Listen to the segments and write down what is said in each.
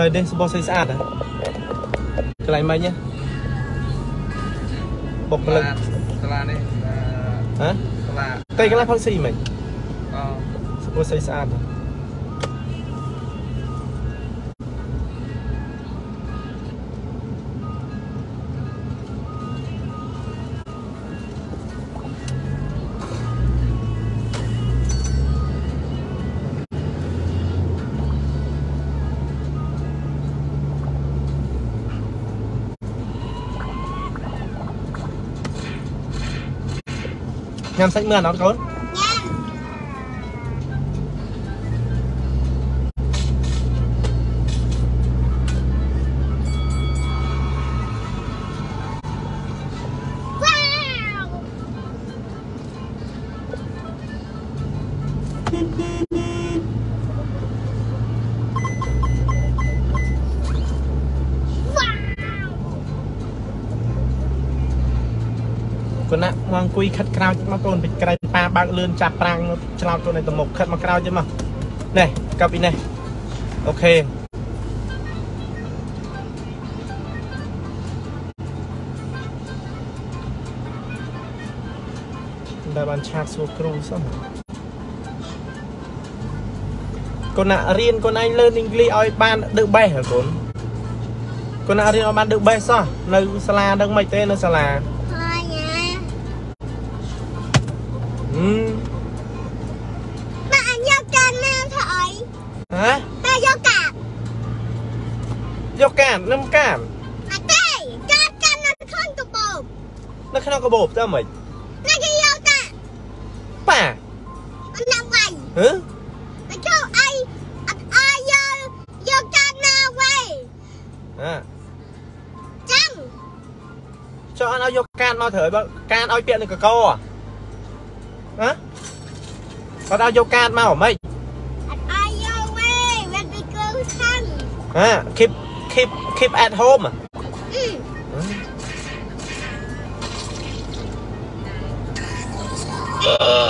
នៅនេះសបោះស្អីស្អាតហ៎កន្លែងមិញណាបុកពលិកសាលានេះហ៎សាលាតែកន្លែងផលស៊ីមិញអសបោះស្អីស្អាតហ៎ ញ៉ាំសាច់មើ យខិតក្រោយមកកូនពីក្រែងប៉ាបើកលឿនចាប់ប្រាំងឆ្លោតកូននៅទៅមុខខិតមកក្រោយទៅមកនេះកាប់ពីនេះអូខេដែលបានឆាតសួរគ្រូសោះកូនណារៀនកូនឯងលឿនអង់គ្លេសឲ្យបានដឹកបេះហ៎កូនកូនណារៀនឲ្យបានដឹកបេះសោះនៅសាលាដឹងមិនទេនៅសាលា ហឹម bạn យកកានមកធ្វើអីហ៎ bạn យកកានយកកាននឹមកានអត់ទេកានកាននៅក្នុងកបោបនៅក្នុងកាបូបទៅមិនណាគេយកតាប៉ាអត់ណាំវាយហឺអត់ចូលអីអត់អាយយកយកកានណាវាយអើចាំចុះអត់ឲ្យយកកានមកត្រូវឲ្យបើកានឲ្យពាក់នឹងកកហ៎ ហ៎គាត់ឲ្យយកកានមកហ្មងអត់អាយយកវាយវាពីគ្រូខាងហ៎ keep keep keep at home ហ៎អឺ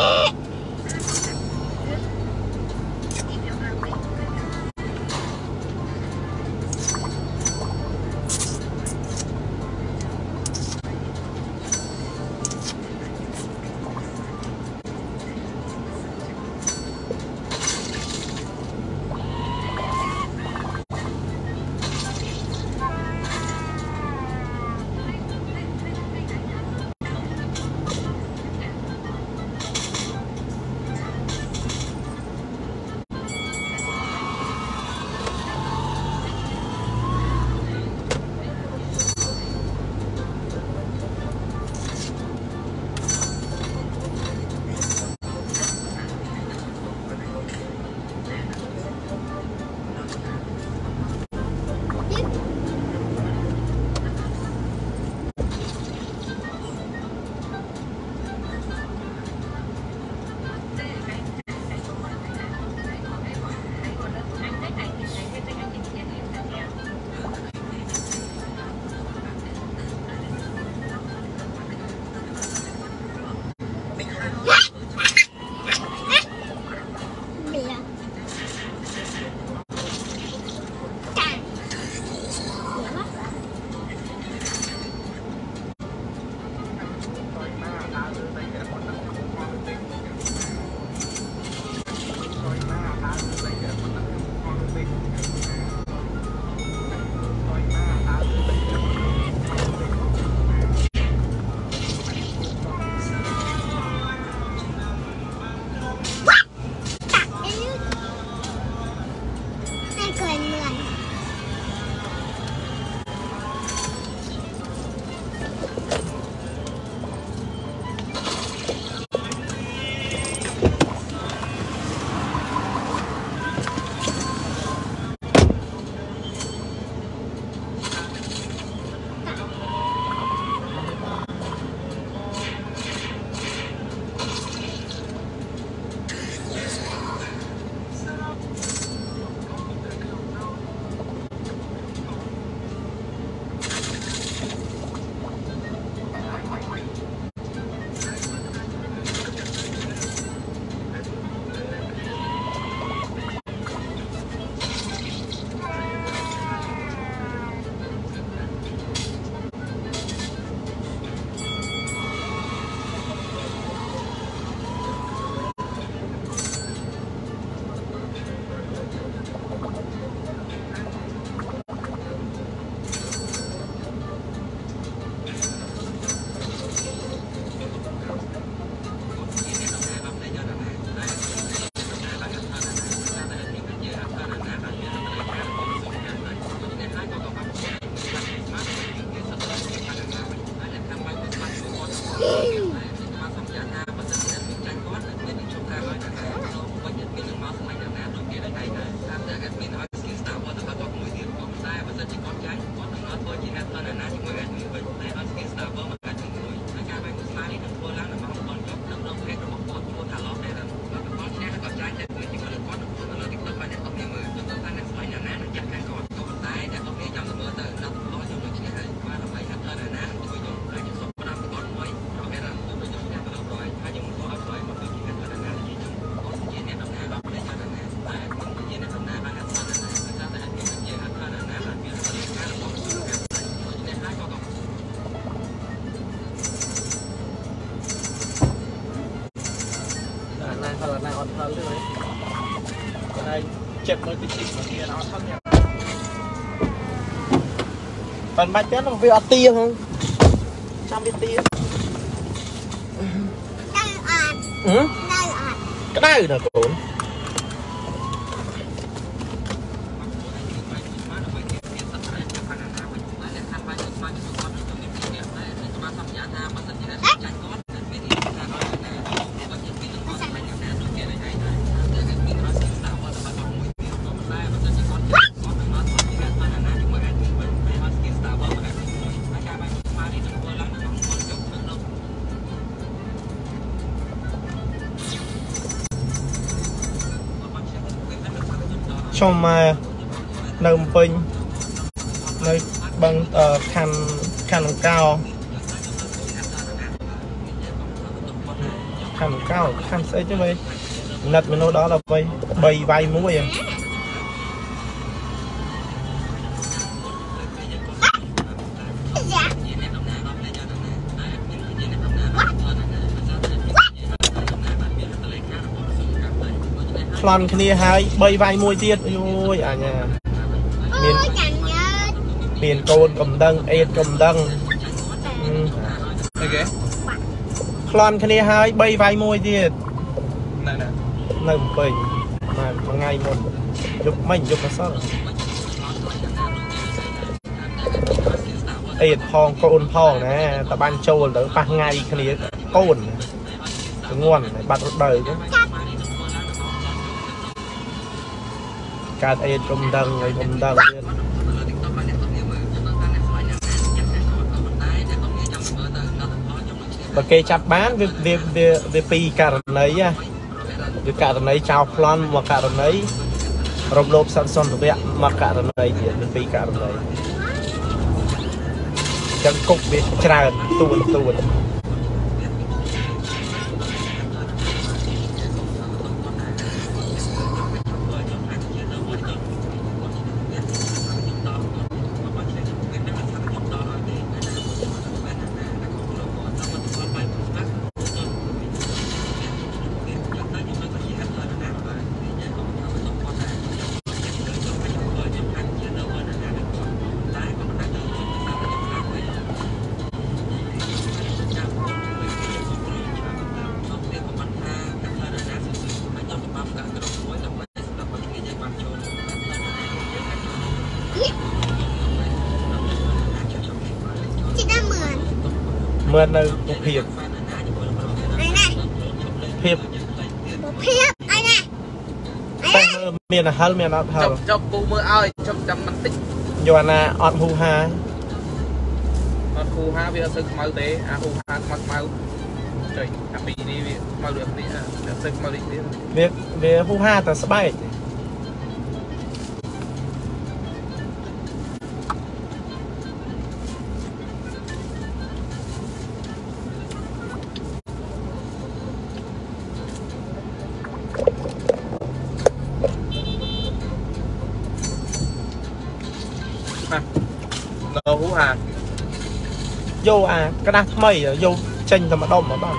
ប៉ុន្តែទៀតវាអត់ទាហងចាំវាទានៅអត់ហ៎នៅអត់ក្តៅណាកូន ខ្ញុំម៉ែនៅពេញនៅបឹងខណ្ឌខណ្ឌកោខណ្ឌកោខណ្ឌស្អីទេវៃណាត់មនុស្សដល់ដល់3 3វាយ1 ប្លន់គ្នាហើយ3វាយមួយទៀតយយអញ្ញាអូយចាញ់យើមានកូនកំដឹងអេតកំដឹងអឺអីគេប្លន់គ្នាហើយ3វាយមួយទៀតណែណែនៅភ្នំពេញបាទថ្ងៃមុនយប់មិញយប់ម្សិលអេតផងកូនផងណាតបាញ់ចូលទៅប៉ះថ្ងៃគ្នាកូនទងន់បាត់រដូវទៅ កើតអេតកំដឹងហើយកំដឹងទៀតបើគេចាប់បានវាវាវាវាពីរករណីណាវាករណីចោលប្លន់មកករណីរំលោភសត្វសន្តិវៈមកករណីទៀតវាពីរករណីចឹងគុកវាច្រើនទួនទួន មើលនៅរូបភាព này này ភាព một phiếp này này តែមើលមានហិលមានអត់ហិចុលបចុបពូមើលឲ្យចុបចាំបន្តិចយកអាណាអត់ហ៊ូហាអត់គូហាវាអត់ទៅខ្មៅទេអាគូហាខ្មៅខ្មៅចុយអាពីរនេះវាខ្មៅដូចនេះអាអត់ទៅខ្មៅដូចនេះវាវាហ៊ូហាតែស្បែក យកអាក្តាស់ថ្មីយកចេញតែម្ដុំមកបាទ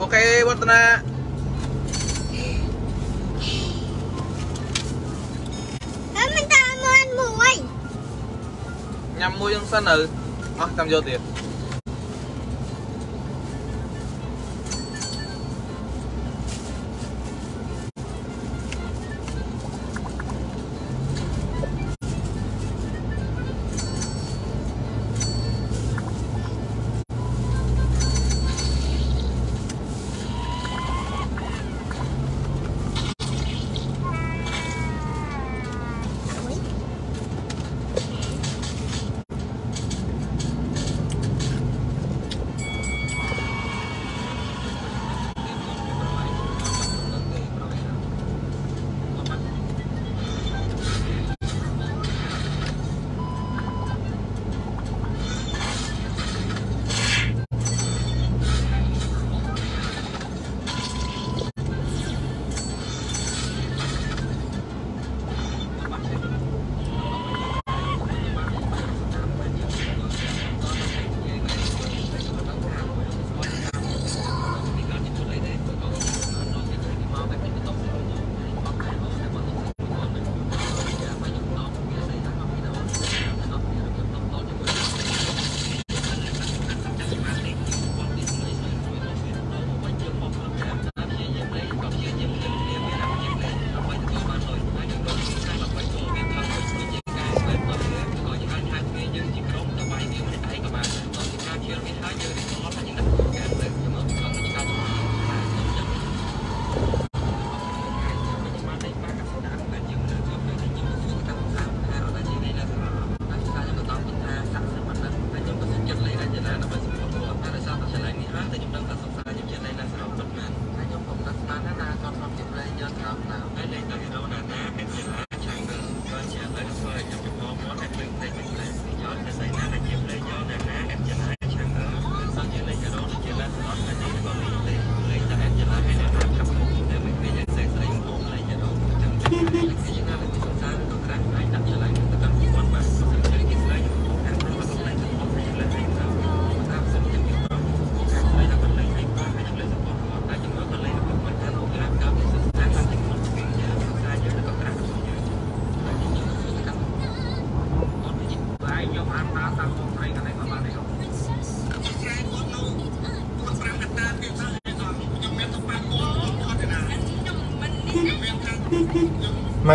អូខេវឌ្ឍនា Thế mình ta mượn muối ញ៉ាំមួយហ្នឹងសិនទៅអស់ចាំយកទៀត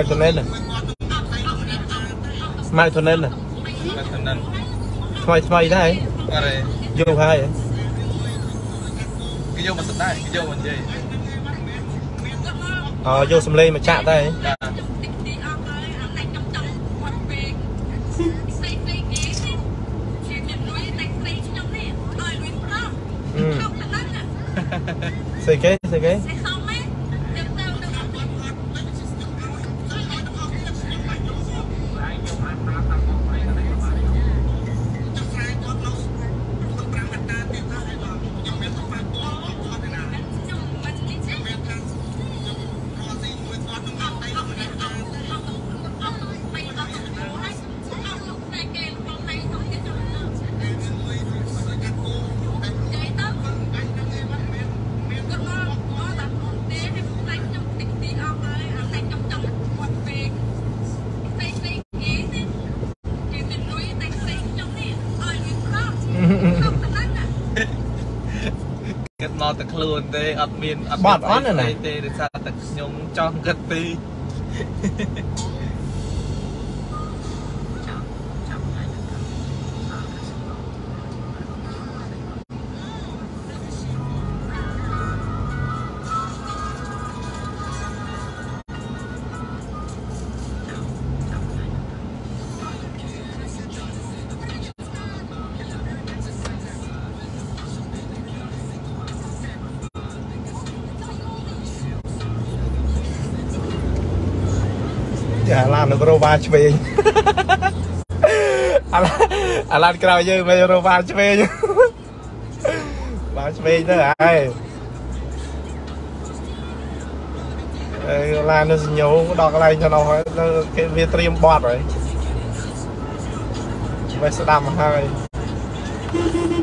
ម៉ៅទៅណែនម៉ៅទៅណែនតែទៅនឹងថ្មីថ្មីដែរអរេយកហើយគេយកមកស្ដាយគេយកមកនិយាយអយកសំឡេងមកចាក់ដែរបាទអឺស្អីគេស្អីគេគិ ខ្លួនទេអត់មានអត់ទេដោយសារតែខ្ញុំចង់គិតពី ននឹងរវ៉ាឆ្វេងអាឡាអាឡានក្រោយយើងមិនរវ៉ាឆ្វេងបាទឆ្វេងទៅហើយអេឡាននៅសញ្ញោដល់កន្លែងទៅនោះហើយនៅគេវាត្រៀមបត់ហើយវាស្ដាប់មកហើយ to you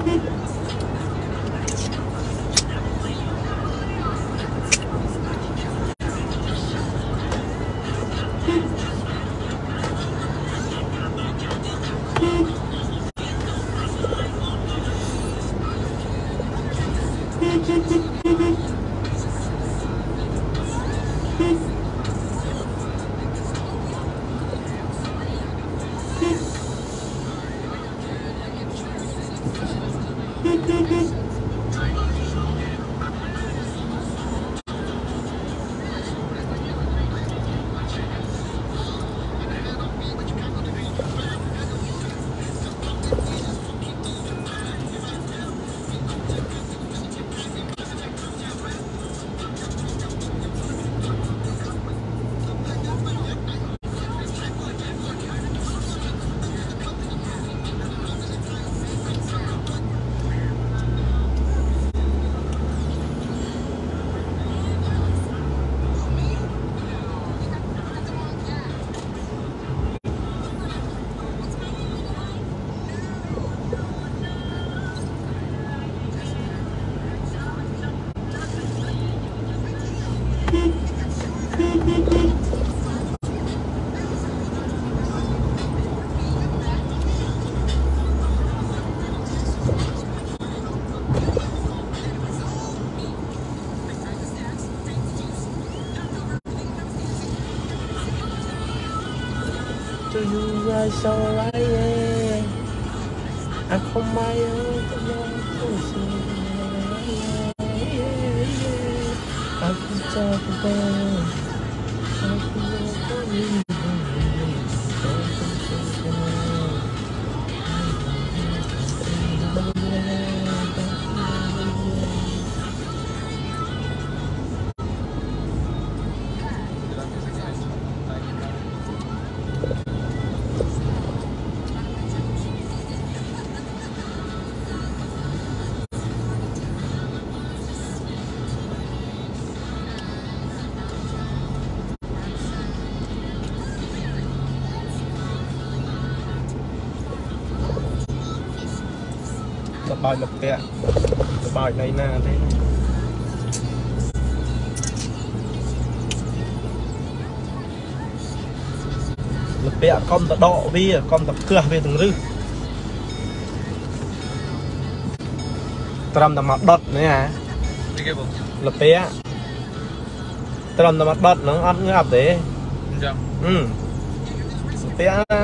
to you as alright. I call my own person. I can talk about. I can talk about. បាយលពាក់សបាយណៃណាទេលពាក់កុំតដកវាកុំតកឹះវាទាំងរឹសត្រឹមតែមកដុតនេះអាពីគេបងលពាក់ត្រឹមតែមកដុតហ្នឹងអត់ងាប់ទេអញ្ចឹងអឺពាក់ណា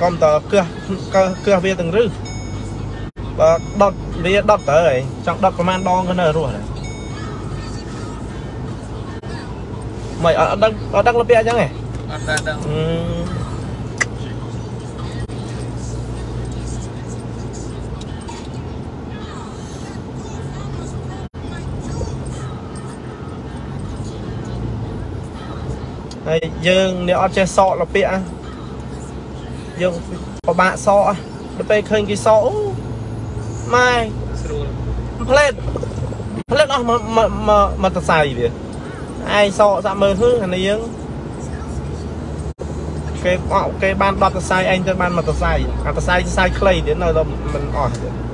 កុំតើគះគះគះវាទាំងរឹសបើដុតវាដុតទៅហើយចង់ដុតប្រហែលដងក៏នៅរស់ដែរមិនអត់អត់ដឹងអត់ដឹងលពាក់អញ្ចឹងហ៎អត់ដែរដឹងអឺហើយយើងអ្នកអត់ចេះសក់លពាក់ណា យើងពិបាកសក់ណាដល់ពេលឃើញគេសក់អូម៉ែស្រួលផ្លេតផ្លេតអស់មកមកមកមកតសៃវាឯងសក់សាក់មើលហឹងអានេះយើងគេអត់គេបាន10តសៃឯងទៅបានមកតសៃអាតសៃតសៃខ្លីទៀតនៅតែមិនអស់ទៀត